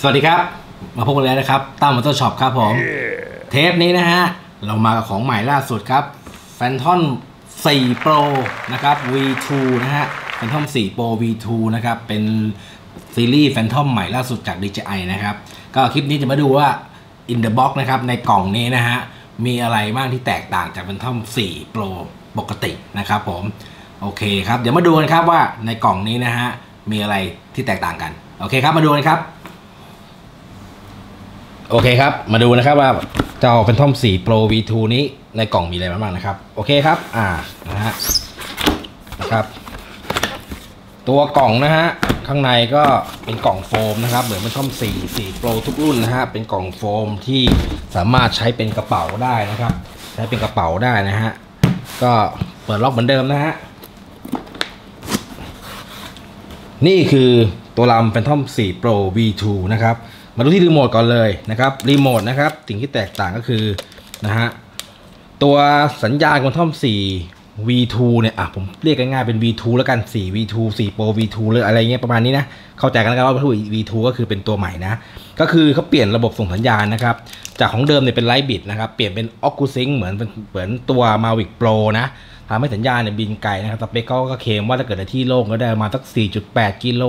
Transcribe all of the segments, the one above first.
สวัสดีครับ มาพบกันแล้วนะครับตั้มมอเตอร์ช็อปครับผม เทปนี้นะฮะ เรามากับของใหม่ล่าสุดครับ Phantom 4 Pro นะครับ V2 นะฮะ Phantom 4 Pro V2 นะครับ เป็นซีรีส์ Phantom ใหม่ล่าสุดจาก DJI นะครับ ก็คลิปนี้จะมาดูว่า In the Box นะครับ ในกล่องนี้นะฮะ มีอะไรบ้างที่แตกต่างจาก Phantom 4 Pro ปกตินะครับผม โอเคครับ เดี๋ยวมาดูกันครับว่าในกล่องนี้นะฮะ มีอะไรที่แตกต่างกัน โอเคครับ มาดูกันครับ โอเคครับ มาดูนะครับว่าเจ้า Phantom 4 Pro V2 นี้ในกล่องมีอะไรบ้างนะครับ โอเคครับ อ่า นะฮะ นะครับ ตัวกล่องนะฮะ ข้างในก็เป็นกล่องโฟมนะครับ เหมือน Phantom 4 4 Pro ทุกรุ่นนะฮะ เป็นกล่องโฟมที่สามารถใช้เป็นกระเป๋าได้นะครับ ใช้เป็นกระเป๋าได้นะฮะ ก็เปิดล็อกเหมือนเดิมนะฮะ นี่คือตัวลำ Phantom 4 Pro V2 นะครับ มาดูที่รีโมทก่อนเลยนะครับรีโมทนะครับสิ่งที่แตกต่างก็คือนะฮะตัวสัญญาณ Phantom 4 V2 เนี่ยอะผมเรียกง่ายๆเป็น V2 แล้วกัน 4 V2 4 Pro V2 หรืออะไรเงี้ยประมาณนี้นะเข้าใจกันแล้วกันว่า V2 ก็คือเป็นตัวใหม่นะ ก็คือเขาเปลี่ยนระบบส่งสัญญาณนะครับ จากของเดิมเนี่ยเป็น Lightbridge นะครับ เปลี่ยนเป็น OcuSync เหมือนเหมือนตัว Mavic Pro นะ ทำให้สัญญาณเนี่ยบินไกลนะครับสเปคเขาก็เคลมว่าถ้าเกิดในที่โล่งก็ได้ประมาณสัก 4.8 กิโล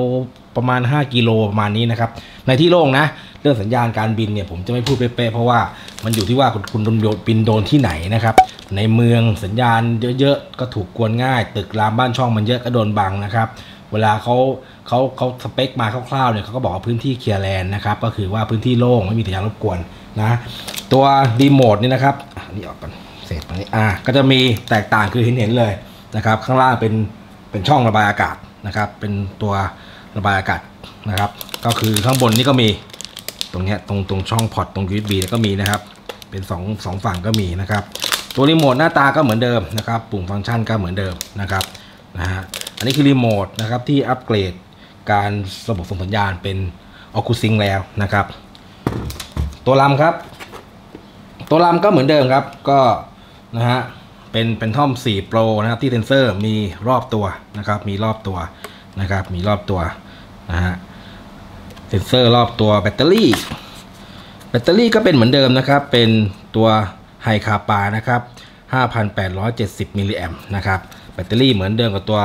ประมาณ 5 กิโลประมาณนี้นะครับ ในที่โล่งนะ เรื่องสัญญาณการบินเนี่ยผมจะไม่พูดเป๊ะเพราะว่ามันอยู่ที่ว่าคุณคุณโดรนบินโดรนที่ไหนนะครับ ในเมืองสัญญาณเยอะๆ ก็ถูกกวนง่าย ตึกรามบ้านช่องมันเยอะก็โดนบังนะครับเวลาเขาเขาเขาสเปคมาคร่าวๆเนี่ยเขาก็บอกว่าพื้นที่ clear land นะครับก็คือว่าพื้นที่โล่งไม่มีสัญญาณรบกวนนะ ตัวรีโมทนี่นะครับอะนี่ออกก่อน เศษตรงนี้อ่าก็จะมีแตกต่างคือเห็นเห็นเลยนะครับ ข้างล่างเป็นเป็นช่องระบายอากาศนะครับ เป็นตัวระบายอากาศนะครับ ก็คือข้างบนนี่ก็มีตรงเนี้ยตรงตรงช่องพอร์ตตรง USB เนี่ยก็มีนะครับ เป็น2องสองฝั่งก็มีนะครับ ตัวรีโมทหน้าตาก็เหมือนเดิมนะครับ ปุ่มฟังก์ชันก็เหมือนเดิมนะครับนะฮะอันนี้คือรีโมทนะครับที่อัปเกรดการระบบส่งสัญญาณเป็น OcuSync แล้วนะครับ ตัวลำครับ ตัวลำก็เหมือนเดิมครับ ก็ นะฮะเป็นเป็นท่อม 4 Pro นะครับที่เซนเซอร์มีรอบตัวนะครับ มีรอบตัวนะครับ มีรอบตัวนะฮะเซนเซอร์รอบตัวแบตเตอรี่ แบตเตอรี่ก็เป็นเหมือนเดิมนะครับ เป็นตัวไฮคาปานะครับ 5,870มิลลิแอมนะครับ แบตเตอรี่เหมือนเดิมกับตัว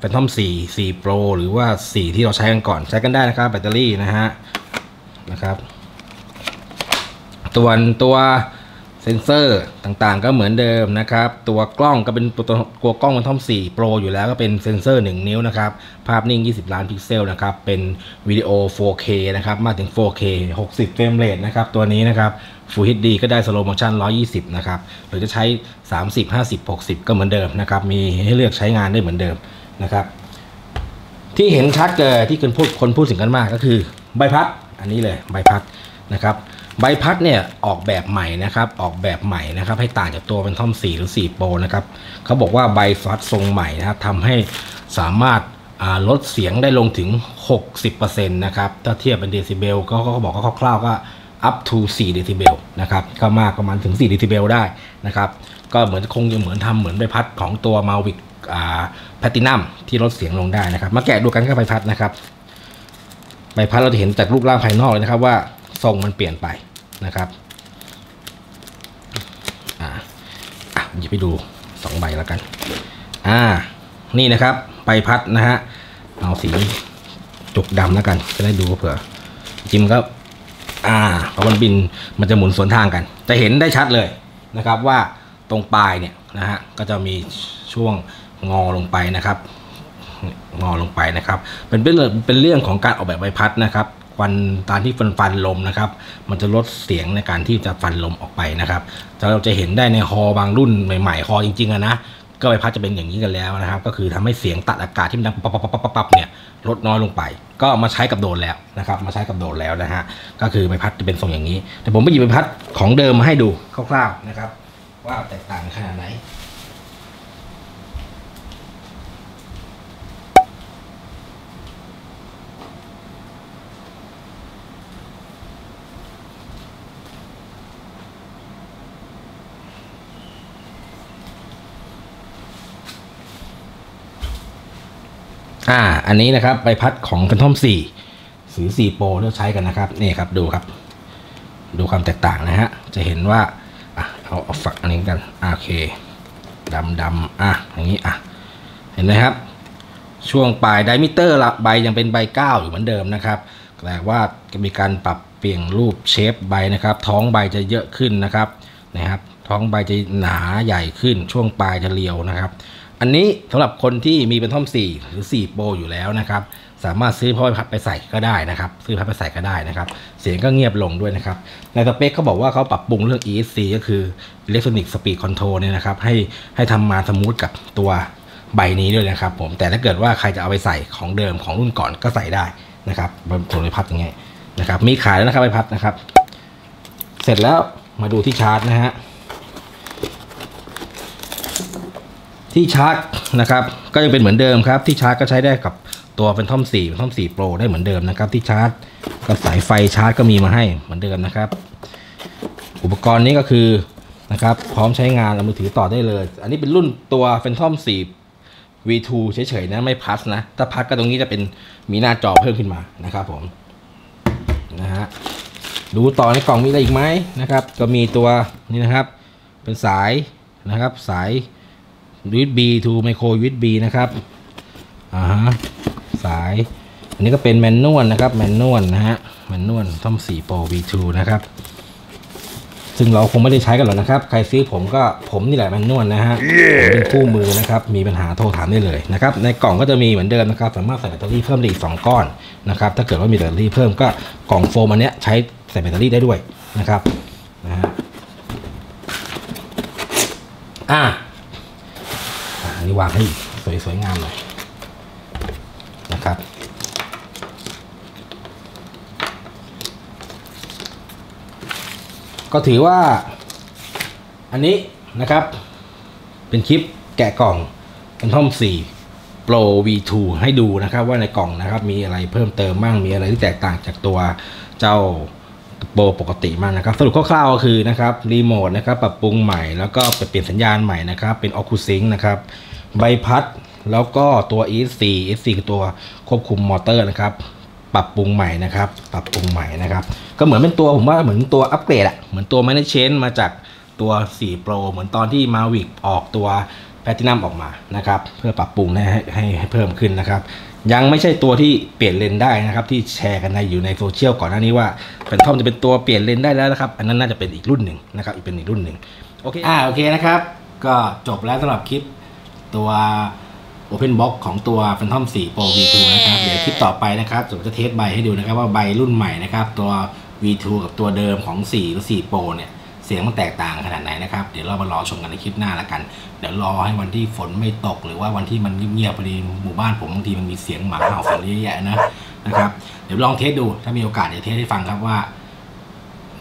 เป็นท่อม 4 4 Pro หรือว่า 4 ที่เราใช้กันก่อนใช้กันได้นะครับ แบตเตอรี่นะฮะนะครับส่วนตัว เซนเซอร์ต่างๆก็เหมือนเดิมนะครับ ตัวกล้องก็เป็นตัวตัวกล้องมันท่อม4 Pro อยู่แล้วก็เป็นเซนเซอร์ 1 นิ้วนะครับ ภาพนิ่ง 20 ล้านพิกเซลนะครับ เป็นวิดีโอ 4K นะครับ มาถึง 4K 60 frame rate นะครับ ตัวนี้นะครับ Full HD ก็ได้ Slow Motion 120 นะครับ หรือจะใช้ 30 50 60 ก็เหมือนเดิมนะครับ มีให้เลือกใช้งานได้เหมือนเดิมนะครับ ที่เห็นชัดเกิที่คนพูดคนพูดถึงกันมากก็คือใบพัด อันนี้เลยใบพัด นะครับใบพัดเนี่ยออกแบบใหม่นะครับออกแบบใหม่นะครับ ให้ต่างจากตัวเป็นท่อม4หรือ4โปรนะครับเขาบอกว่าใบพัดทรงใหม่นะครับทำให้สามารถลดเสียงได้ลงถึง 60%นะครับถ้าเทียบเป็นเดซิเบลก็เขาบอกว่าคร่าวๆก็ up to 4เดซิเบลนะครับก็มากประมาณถึง4เดซิเบลได้นะครับก็เหมือนคงจะเหมือนทำเหมือนใบพัดของตัว Mavic อ่าแพตินัมที่ลดเสียงลงได้นะครับ มาแกะดูกันกับใบพัดนะครับใบพัดเราจะเห็นจากรูปร่างภายนอกเลยนะครับว่า ทรงมันเปลี่ยนไปนะครับอ่าอะหยิบไปดูสองใบแล้วกันอ่านี่นะครับใบพัดนะฮะเอาสีจุกดำแล้วกัน จะได้ดูเผื่อจิมก็อ่าพอมันบินมันจะหมุนสวนทางกัน จะเห็นได้ชัดเลยนะครับว่าตรงปลายเนี่ยนะฮะก็จะมีช่วงงอลงไปนะครับ งอลงไปนะครับ เป็นเป็นเป็นเรื่องของการออกแบบใบพัดนะครับ ควันตานที่ฟันฟันลมนะครับ มันจะลดเสียงในการที่จะฟันลมออกไปนะครับเราจะเห็นได้ในฮอบางรุ่นใหม่ๆฮอจริงๆอะนะก็ใบพัดจะเป็นอย่างนี้กันแล้วนะครับ ก็คือทำให้เสียงตัดอากาศที่มันดังปั๊บปั๊บปั๊บปั๊บเนี่ยลดน้อยลงไป ก็มาใช้กับโดนแล้วนะครับ มาใช้กับโดนแล้วนะฮะก็คือใบพัดจะเป็นทรงอย่างนี้ แต่ผมไปหยิบใบพัดของเดิมมาให้ดูคร่าวๆนะครับ ว่าแตกต่างขนาดไหน อ่า อันนี้นะครับใบพัดของ Phantom 4สี4โปรที่เราใช้กันนะครับนี่ครับดูครับ ดูความแตกต่างนะฮะจะเห็นว่าอะเอาเอาฝักอันนี้กันโอเคดำดำอะอย่างนี้อะเห็นไหมครับ ช่วงปลายไดมิเตอร์ละใบยังเป็นใบเก้าอยู่เหมือนเดิมนะครับแต่ว่าจะมีการปรับเปลี่ยนรูปเชฟใบนะครับ ท้องใบจะเยอะขึ้นนะครับนะครับ ท้องใบจะหนาใหญ่ขึ้น ช่วงปลายจะเรียวนะครับ อันนี้สำหรับคนที่มีเป็นท่อม 4 หรือ 4 โปรอยู่แล้วนะครับ สามารถซื้อพ่อพัดไปใส่ก็ได้นะครับ ซื้อพัดไปใส่ก็ได้นะครับ เสียงก็เงียบลงด้วยนะครับ ในสเปคเขาบอกว่าเขาปรับปรุงเรื่อง ESC ก็คือ Electronic Speed Control เนี่ยนะครับ ให้ให้ทำมาสมูทกับตัวใบนี้ด้วยนะครับผม แต่ถ้าเกิดว่าใครจะเอาไปใส่ของเดิมของรุ่นก่อนก็ใส่ได้นะครับส่วนใบพัดอย่างเงี้ยนะครับ มีขายแล้วนะครับใบพัดนะครับ เสร็จแล้วมาดูที่ชาร์จนะฮะ ที่ชาร์จนะครับก็ยังเป็นเหมือนเดิมครับ ที่ชาร์จก็ใช้ได้กับตัวเป็นท่อม4เป็นท่อม4 Pro ได้เหมือนเดิมนะครับ ที่ชาร์จก็สายไฟชาร์จก็มีมาให้เหมือนเดิมนะครับ อุปกรณ์นี้ก็คือนะครับพร้อมใช้งานเอามือถือต่อได้เลย อันนี้เป็นรุ่นตัวเป็นท่อม4 V2 เฉยๆนะไม่พัสนะ ถ้าพัสก็ตรงนี้จะเป็นมีหน้าจอเพิ่มขึ้นมานะครับผมนะฮะดูต่อในกล่องมีอะไรอีกไหมนะครับ ก็มีตัวนี่นะครับ เป็นสายนะครับสาย USB to micro USB นะครับอ่าฮะสาย อันนี้ก็เป็นแมนนวลนะครับแมนนวลนะฮะแมนนวลท่อม4 Pro V2 นะครับ ซึ่งเราคงไม่ได้ใช้กันหรอกนะครับ ใครซื้อผมก็ผมนี่แหละแมนนวลนะฮะผมเป็นคู่มือนะครับ มีปัญหาโทรถามได้เลยนะครับ ในกล่องก็จะมีเหมือนเดิมนะครับ สามารถใส่แบตเตอรี่เพิ่มได้อีก2ก้อนนะครับ ถ้าเกิดว่ามีแบตเตอรี่เพิ่มก็กล่องโฟมอันเนี้ยใช้ใส่แบตเตอรี่ได้ด้วยนะครับนะฮะอ่าอั นี้วางให้สวยสวยงามหน่อยนะครับ ก็ถือว่า อันนี้นะครับ เป็นคลิปแกะกล่องเป็นท่อม4 Pro V2 ให้ดูนะครับว่าในกล่องนะครับ มีอะไรเพิ่มเติมบ้างมีอะไรที่แตกต่างจากตัวเจ้าโปรปกติมากนะครับ สรุปคร่าวๆก็คือนะครับ รีโมทนะครับ ปรับปรุงใหม่แล้วก็เปลี่ยนสัญญาณใหม่นะครับ เป็น o c u s y n c นะครับ ใบพัด แล้วก็ตัว ESC ESC คือตัวควบคุมมอเตอร์นะครับ ปรับปรุงใหม่นะครับ ปรับปรุงใหม่นะครับ ก็เหมือนเป็นตัวผมว่าเหมือนตัวอัปเกรดอะเหมือนตัว Manage Change มาจากตัว 4 Pro เหมือนตอนที่ Mavic ออกตัว Platinum ออกมานะครับ เพื่อปรับปรุงให้ให้ให้เพิ่มขึ้นนะครับ ยังไม่ใช่ตัวที่เปลี่ยนเลนได้นะครับ ที่แชร์กันในอยู่ในโซเชียลก่อนหน้านี้ว่าเป็นทอมจะเป็นตัวเปลี่ยนเลนได้แล้วนะครับ อันนั้นน่าจะเป็นอีกรุ่นหนึ่งนะครับ อีกเป็นอีกรุ่นหนึ่งโอเคอ่าโอเคนะครับ ก็จบแล้วสำหรับคลิป ตัว Open Box ของตัว Phantom 4 Pro V2 นะครับ เดี๋ยวคลิปต่อไปนะครับผมจะเทสใบให้ดูนะครับว่าใบรุ่นใหม่นะครับ ตัว V2 กับตัวเดิมของ 4 หรือ 4 Pro เนี่ย เสียงมันแตกต่างขนาดไหนนะครับ เดี๋ยวเรามารอชมกันในคลิปหน้าแล้วกัน เดี๋ยวรอให้วันที่ฝนไม่ตก หรือว่าวันที่มันเงียบๆพอดีหมู่บ้านผมบางทีมันมีเสียงหมาเห่าฝนเยอะแยะนะนะครับ เดี๋ยวลอง test ดูถ้ามีโอกาสเดี๋ยว test ให้ฟังครับว่า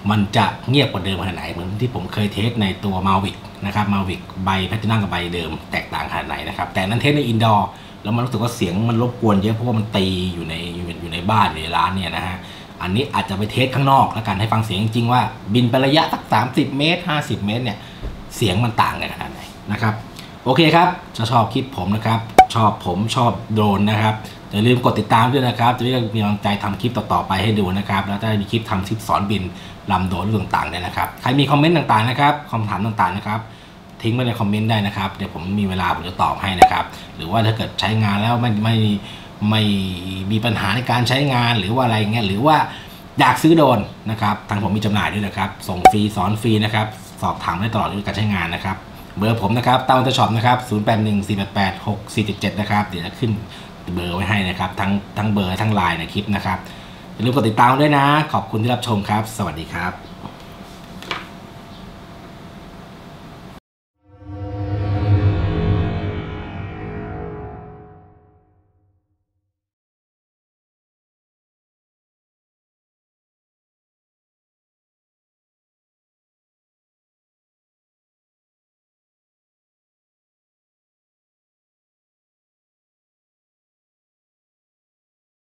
มันจะเงียบกว่าเดิมขนาดไหนเหมือนที่ผมเคย test ในตัว Mavic นะครับ Mavic ใบแพทเทิร์นกับใบเดิมแตกต่างขนาดไหนนะครับ แต่นั้น test ใน indoor แล้วมันรู้สึกว่าเสียงมันรบกวนเยอะเพราะว่ามันตีอยู่ในอยู่ในบ้านในร้านเนี่ยนะฮะอันนี้อาจจะไปเทสข้างนอกแล้วกันให้ฟังเสียงจริงๆว่าบินไประยะสัก 30 เมตร 50 เมตรเนี่ยเสียงมันต่างกันขนาดไหนนะครับโอเคครับจะชอบคลิปผมนะครับชอบผมชอบโดรนนะครับ อย่าลืมกดติดตามด้วยนะครับ จะได้มีกำลังใจทำคลิปต่อๆไปให้ดูนะครับแล้วจะได้มีคลิปทำคลิปสอนบินลำโดรนต่างๆเนี่ยนะครับใครมีคอมเมนต์ต่างๆนะครับคำถามต่างๆนะครับทิ้งไว้ในคอมเมนต์ได้นะครับเดี๋ยวผมมีเวลาผมจะตอบให้นะครับ หรือว่าถ้าเกิดใช้งานแล้วไม่ไม่ไม่มีปัญหาในการใช้งานหรือว่าอะไรเงี้ยหรือว่าอยากซื้อโดรนนะครับทางผมมีจำหน่ายด้วยนะครับ ส่งฟรีสอนฟรีนะครับ สอบถามได้ตลอดเรื่องการใช้งานนะครับ เบอร์ผมนะครับต้าวันช็อปนะครับ 0814886477 นะครับ เดี๋ยวจะขึ้น เบอร์ไว้ให้นะครับ ทั้งทั้งเบอร์ทั้งไลน์ในคลิปนะครับอย่าลืมกดติดตามด้วยนะ ขอบคุณที่รับชมครับ สวัสดีครับ